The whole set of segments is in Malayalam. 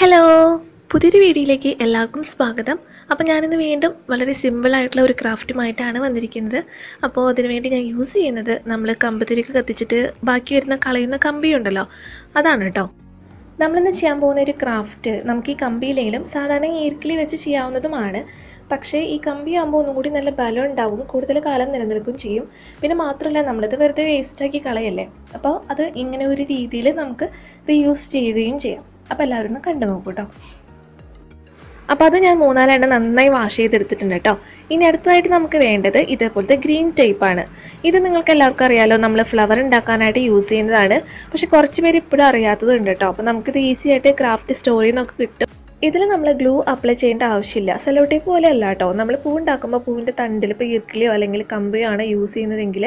ഹലോ പുതിയൊരു വീഡിയോയിലേക്ക് എല്ലാവർക്കും സ്വാഗതം. അപ്പോൾ ഞാനിന്ന് വീണ്ടും വളരെ സിമ്പിളായിട്ടുള്ള ഒരു ക്രാഫ്റ്റുമായിട്ടാണ് വന്നിരിക്കുന്നത്. അപ്പോൾ അതിനുവേണ്ടി ഞാൻ യൂസ് ചെയ്യുന്നത് നമ്മൾ കമ്പത്തിരിക്ക് കത്തിച്ചിട്ട് ബാക്കി വരുന്ന കളയുന്ന കമ്പിയുണ്ടല്ലോ. അതാണ് കേട്ടോ നമ്മളിന്ന് ചെയ്യാൻ പോകുന്ന ഒരു ക്രാഫ്റ്റ് നമുക്ക് ഈ കമ്പിയിലെങ്കിലും സാധാരണ ഈർക്കിളി വെച്ച് ചെയ്യാവുന്നതുമാണ്. പക്ഷേ ഈ കമ്പി ആകുമ്പോൾ ഒന്നും കൂടി നല്ല ബലം ഉണ്ടാവും കൂടുതൽ കാലം നിലനിൽക്കും ചെയ്യും. പിന്നെ മാത്രമല്ല നമ്മളിത് വെറുതെ വേസ്റ്റാക്കി കളയല്ലേ? അപ്പോൾ അത് ഇങ്ങനെ ഒരു രീതിയിൽ നമുക്ക് റീയൂസ് ചെയ്യുകയും ചെയ്യാം. അപ്പോൾ എല്ലാവരും ഒന്ന് കണ്ടു നോക്കൂ കേട്ടോ അപ്പോൾ അത് ഞാൻ മൂന്നാലെണ്ണം നന്നായി വാഷ് ചെയ്തെടുത്തിട്ടുണ്ട് കേട്ടോ ഇനി അടുത്തതായിട്ട് നമുക്ക് വേണ്ടത് ഇതേപോലത്തെ ഗ്രീൻ ടേപ്പാണ് ഇത് നിങ്ങൾക്ക് എല്ലാവർക്കും അറിയാലോ നമ്മൾ ഫ്ലവർ ഉണ്ടാക്കാനായിട്ട് യൂസ് ചെയ്യുന്നതാണ്. പക്ഷെ കുറച്ച് പേര് ഇപ്പോഴും അറിയാത്തതുണ്ട് കേട്ടോ അപ്പോൾ നമുക്കിത് ഈസി ആയിട്ട് ക്രാഫ്റ്റ് സ്റ്റോറിൽ നിന്നൊക്കെ കിട്ടും. ഇതിൽ നമ്മൾ ഗ്ലൂ അപ്ലൈ ചെയ്യേണ്ട ആവശ്യമില്ല. സെലോ പോലെ അല്ല കേട്ടോ നമ്മൾ പൂ ഉണ്ടാക്കുമ്പോൾ പൂവിന്റെ തണ്ടിൽ ഇപ്പോൾ ഈർക്കിളിയോ അല്ലെങ്കിൽ കമ്പിയോ ആണ് യൂസ് ചെയ്യുന്നതെങ്കിൽ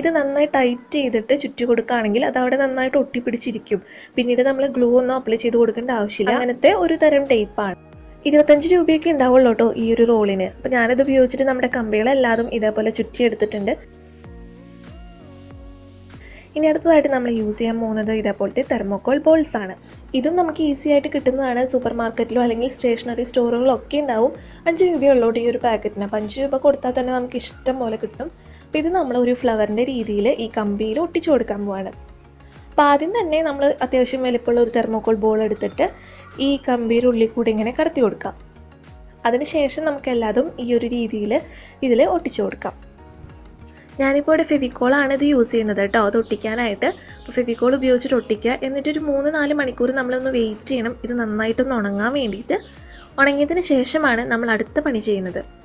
ഇത് നന്നായി ടൈറ്റ് ചെയ്തിട്ട് ചുറ്റി കൊടുക്കുകയാണെങ്കിൽ അത് അവിടെ നന്നായിട്ട് ഒട്ടിപ്പിടിച്ചിരിക്കും. പിന്നീട് നമ്മൾ ഗ്ലൂ ഒന്നും അപ്ലൈ ചെയ്ത് കൊടുക്കേണ്ട ആവശ്യമില്ല. അങ്ങനത്തെ ഒരു തരം ടേപ്പാണ് ഇരുപത്തഞ്ച് രൂപയൊക്കെ ഉണ്ടാവുള്ളൂ കേട്ടോ ഈ ഒരു റോളിന് അപ്പോൾ ഞാനത് ഉപയോഗിച്ചിട്ട് നമ്മുടെ കമ്പികളെല്ലാതും ഇതേപോലെ ചുറ്റിയെടുത്തിട്ടുണ്ട്. ഇനി അടുത്തതായിട്ട് നമ്മൾ യൂസ് ചെയ്യാൻ പോകുന്നത് ഇതേപോലത്തെ തെർമോക്കോൾ ബോൾസ് ആണ്. ഇതും നമുക്ക് ഈസി ആയിട്ട് കിട്ടുന്നതാണ് സൂപ്പർ മാർക്കറ്റിലോ അല്ലെങ്കിൽ സ്റ്റേഷനറി സ്റ്റോറുകളോ ഒക്കെ ഉണ്ടാവും. അഞ്ച് രൂപയുള്ളൂ ഈ ഒരു പാക്കറ്റിന്. അപ്പം അഞ്ച് രൂപ കൊടുത്താൽ തന്നെ നമുക്ക് ഇഷ്ടം പോലെ കിട്ടും. അപ്പോൾ ഇത് നമ്മൾ ഒരു ഫ്ലവറിന്റെ രീതിയിൽ ഈ കമ്പിയിൽ ഒട്ടിച്ചു കൊടുക്കാൻ പോവാണ്. അപ്പോൾ ആദ്യം തന്നെ നമ്മൾ അത്യാവശ്യം വലിപ്പമുള്ള ഒരു തെർമോക്കോൾ ബോൾ എടുത്തിട്ട് ഈ കമ്പിയുടെ ഉള്ളിൽ കൂടി ഇങ്ങനെ കടത്തി കൊടുക്കാം. അതിനുശേഷം നമുക്ക് എല്ലാതും ഈ ഒരു രീതിയിൽ ഇതിൽ ഒട്ടിച്ചു കൊടുക്കാം. ഞാനിപ്പോൾ ഇവിടെ ഫെവിക്കോളാണ് ഇത് യൂസ് ചെയ്യുന്നത് കേട്ടോ അത് ഒട്ടിക്കാനായിട്ട്. അപ്പോൾ ഫെവിക്കോൾ ഉപയോഗിച്ചിട്ട് ഒട്ടിക്കുക. എന്നിട്ടൊരു മൂന്ന് നാല് മണിക്കൂർ നമ്മളൊന്ന് വെയിറ്റ് ചെയ്യണം. ഇത് നന്നായിട്ടൊന്ന് ഉണങ്ങാൻ വേണ്ടിയിട്ട്. ഉണങ്ങിയതിന് ശേഷമാണ് നമ്മൾ അടുത്ത പണി ചെയ്യുന്നത്.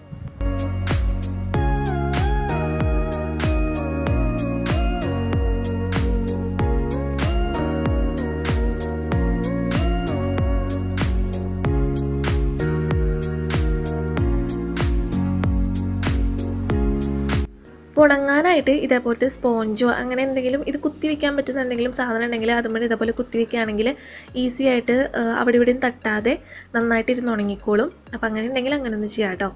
ഉണങ്ങാനായിട്ട് ഇതേപോലത്തെ സ്പോഞ്ചോ അങ്ങനെ എന്തെങ്കിലും ഇത് കുത്തി വെക്കാൻ പറ്റുന്ന എന്തെങ്കിലും സാധനം ഉണ്ടെങ്കിൽ അതുപോലെ ഇതേപോലെ കുത്തി വയ്ക്കുകയാണെങ്കിൽ ഈസി ആയിട്ട് അവിടെ ഇവിടെയും തട്ടാതെ നന്നായിട്ട് ഇരുന്ന് ഉണങ്ങിക്കോളും. അപ്പോൾ അങ്ങനെ ഉണ്ടെങ്കിൽ അങ്ങനെ ഒന്ന് ചെയ്യാം കേട്ടോ.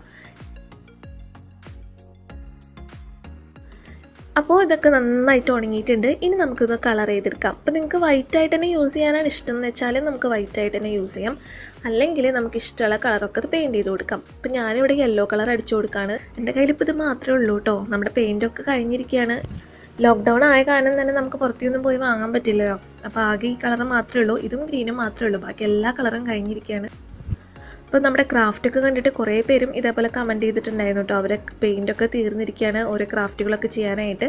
അപ്പോൾ ഇതൊക്കെ നന്നായിട്ട് ഉണങ്ങിയിട്ടുണ്ട്. ഇനി നമുക്കിത് കളർ ചെയ്തെടുക്കാം. അപ്പോൾ നിങ്ങൾക്ക് വൈറ്റ് ആയിട്ട് തന്നെ യൂസ് ചെയ്യാനാണ് ഇഷ്ടം എന്ന് വെച്ചാൽ നമുക്ക് വൈറ്റ് ആയിട്ട് തന്നെ യൂസ് ചെയ്യാം. അല്ലെങ്കിൽ നമുക്ക് ഇഷ്ടമുള്ള കളറൊക്കെ അത് പെയിന്റ് ചെയ്ത് കൊടുക്കാം. അപ്പോൾ ഞാനിവിടെ യെല്ലോ കളർ അടിച്ചു കൊടുക്കുകയാണ്. എന്റെ കയ്യിൽ ഇപ്പോൾ ഇത് മാത്രമേ ഉള്ളൂ കേട്ടോ. നമ്മുടെ പെയിന്റൊക്കെ കഴിഞ്ഞിരിക്കുകയാണ്. ലോക്ക്ഡൗൺ ആയ കാരണം തന്നെ നമുക്ക് പുറത്തുനിന്നും പോയി വാങ്ങാൻ പറ്റില്ലല്ലോ. അപ്പോൾ ആകെ ഈ കളർ മാത്രമേ ഉള്ളൂ. ഇതും ഗ്രീനും മാത്രമേ ഉള്ളൂ. ബാക്കി എല്ലാ കളറും കഴിഞ്ഞിരിക്കുകയാണ്. അപ്പോൾ നമ്മുടെ ക്രാഫ്റ്റൊക്കെ കണ്ടിട്ട് കുറേ പേരും ഇതേപോലെ കമന്റ് ചെയ്തിട്ടുണ്ടായിരുന്നു കേട്ടോ അവരെ പെയിന്റൊക്കെ തീർന്നിരിക്കുകയാണ് ഓരോ ക്രാഫ്റ്റുകളൊക്കെ ചെയ്യാനായിട്ട്.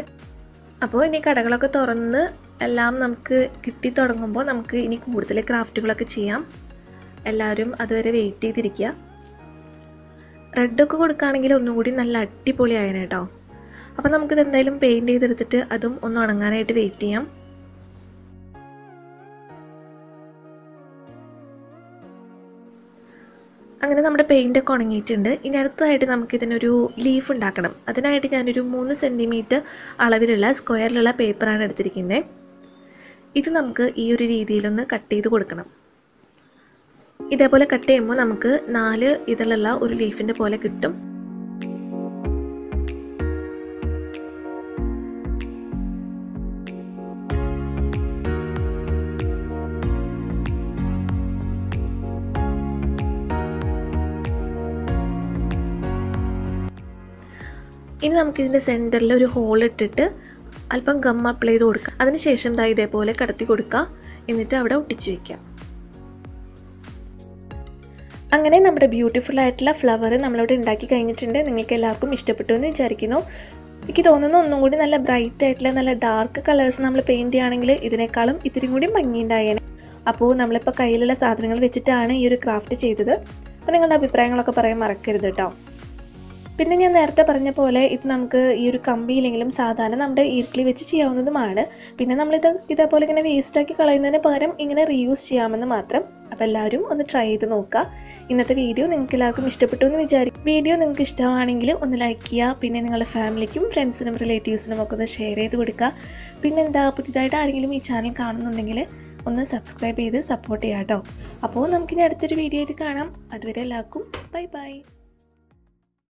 അപ്പോൾ ഇനി കടകളൊക്കെ തുറന്ന് എല്ലാം നമുക്ക് കിട്ടി തുടങ്ങുമ്പോൾ നമുക്ക് ഇനി കൂടുതൽ ക്രാഫ്റ്റുകളൊക്കെ ചെയ്യാം. എല്ലാവരും അതുവരെ വെയിറ്റ് ചെയ്തിരിക്കുക. റെഡൊക്കെ കൊടുക്കുകയാണെങ്കിൽ ഒന്നുകൂടി നല്ല അടിപൊളി ആയനെ കേട്ടോ അപ്പോൾ നമുക്കിത് എന്തായാലും പെയിന്റ് ചെയ്തെടുത്തിട്ട് അതും ഒന്ന് ഉണങ്ങാനായിട്ട് വെയിറ്റ് ചെയ്യാം. അങ്ങനെ നമ്മുടെ പെയിന്റൊക്കെ ഉണങ്ങിയിട്ടുണ്ട്. ഇനി അടുത്തതായിട്ട് നമുക്കിതിനൊരു ലീഫ് ഉണ്ടാക്കണം. അതിനായിട്ട് ഞാനൊരു മൂന്ന് സെന്റിമീറ്റർ അളവിലുള്ള സ്ക്വയറിലുള്ള പേപ്പറാണ് എടുത്തിരിക്കുന്നത് ഇത് നമുക്ക് ഈ ഒരു രീതിയിലൊന്ന് കട്ട് ചെയ്ത് കൊടുക്കണം. ഇതേപോലെ കട്ട് ചെയ്യുമ്പോൾ നമുക്ക് നാല് ഇതിലുള്ള ഒരു ലീഫിന്റെ പോലെ കിട്ടും. ഇനി നമുക്ക് നമുക്കിതിന്റെ സെന്ററിൽ ഒരു ഹോൾ ഇട്ടിട്ട് അല്പം ഗം അപ്ലൈ ചെയ്ത് കൊടുക്കുക അതിനുശേഷം ദാ ഇതേപോലെ കടത്തി കൊടുക്കുക എന്നിട്ട് അവിടെ ഒട്ടിച്ച് വയ്ക്കാം അങ്ങനെ നമ്മുടെ ബ്യൂട്ടിഫുൾ ആയിട്ടുള്ള ഫ്ലവർ നമ്മളിവിടെ ഉണ്ടാക്കി കഴിഞ്ഞിട്ടുണ്ട്. നിങ്ങൾക്ക് എല്ലാവർക്കും ഇഷ്ടപ്പെട്ടു എന്ന് വിചാരിക്കുന്നു. എനിക്ക് തോന്നുന്നു ഒന്നും കൂടി നല്ല ബ്രൈറ്റ് ആയിട്ടുള്ള നല്ല ഡാർക്ക് കളേഴ്സ് നമ്മൾ പെയിന്റ് ചെയ്യുകയാണെങ്കിൽ ഇതിനേക്കാളും ഇത്തിരി കൂടി ഭംഗിയുണ്ടായേനെ. അപ്പോൾ നമ്മളിപ്പോൾ കയ്യിലുള്ള സാധനങ്ങൾ വെച്ചിട്ടാണ് ഈ ഒരു ക്രാഫ്റ്റ് ചെയ്തത്. അപ്പോൾ നിങ്ങളുടെ അഭിപ്രായങ്ങളൊക്കെ പറയാൻ മറക്കരുത് കേട്ടോ പിന്നെ ഞാൻ നേരത്തെ പറഞ്ഞ പോലെ ഇത് നമുക്ക് ഈ ഒരു കമ്പിയില്ലെങ്കിലും സാധാരണ നമ്മുടെ ഈർക്കിളി വെച്ച് ചെയ്യാവുന്നതുമാണ്. പിന്നെ നമ്മളിത് ഇതേപോലെ ഇങ്ങനെ വേസ്റ്റാക്കി കളയുന്നതിന് പകരം ഇങ്ങനെ റീയൂസ് ചെയ്യാമെന്ന് മാത്രം അപ്പോൾ എല്ലാവരും ഒന്ന് ട്രൈ ചെയ്ത് നോക്കുക. ഇന്നത്തെ വീഡിയോ നിങ്ങൾക്ക് എല്ലാവർക്കും ഇഷ്ടപ്പെട്ടു എന്ന് വിചാരിക്കും വീഡിയോ നിങ്ങൾക്ക് ഇഷ്ടമാണെങ്കിൽ ഒന്ന് ലൈക്ക് ചെയ്യുക പിന്നെ നിങ്ങളുടെ ഫാമിലിക്കും ഫ്രണ്ട്സിനും റിലേറ്റീവ്സിനും ഒക്കെ ഒന്ന് ഷെയർ ചെയ്ത് കൊടുക്കുക. പിന്നെ എന്താ പുതിയതായിട്ട് ആരെങ്കിലും ഈ ചാനൽ കാണുന്നുണ്ടെങ്കിൽ ഒന്ന് സബ്സ്ക്രൈബ് ചെയ്ത് സപ്പോർട്ട് ചെയ്യാം കേട്ടോ അപ്പോൾ നമുക്കിനി അടുത്തൊരു വീഡിയോ ആയിട്ട് കാണാം. അതുവരെ എല്ലാവർക്കും ബൈ ബൈ